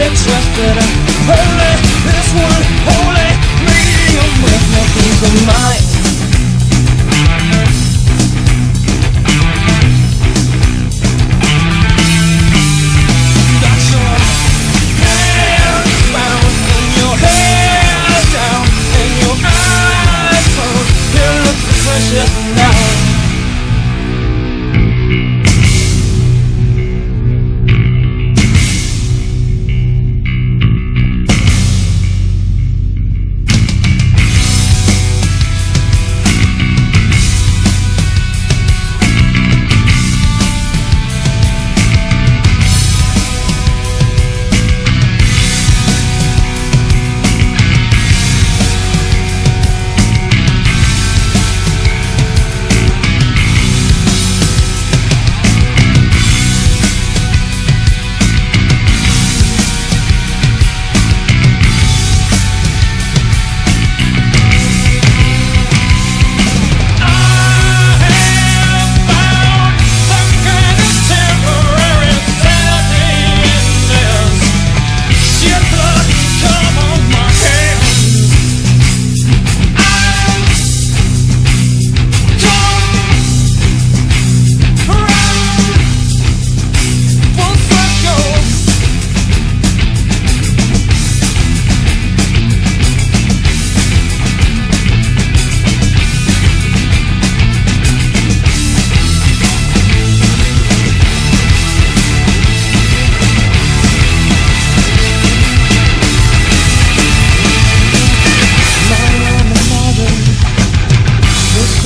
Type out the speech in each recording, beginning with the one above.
been trusted. Only this one, only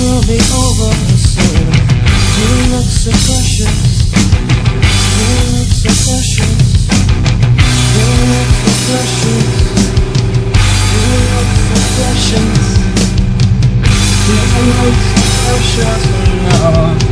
You look so precious. You look so precious. You look so precious. You look so precious. You look so precious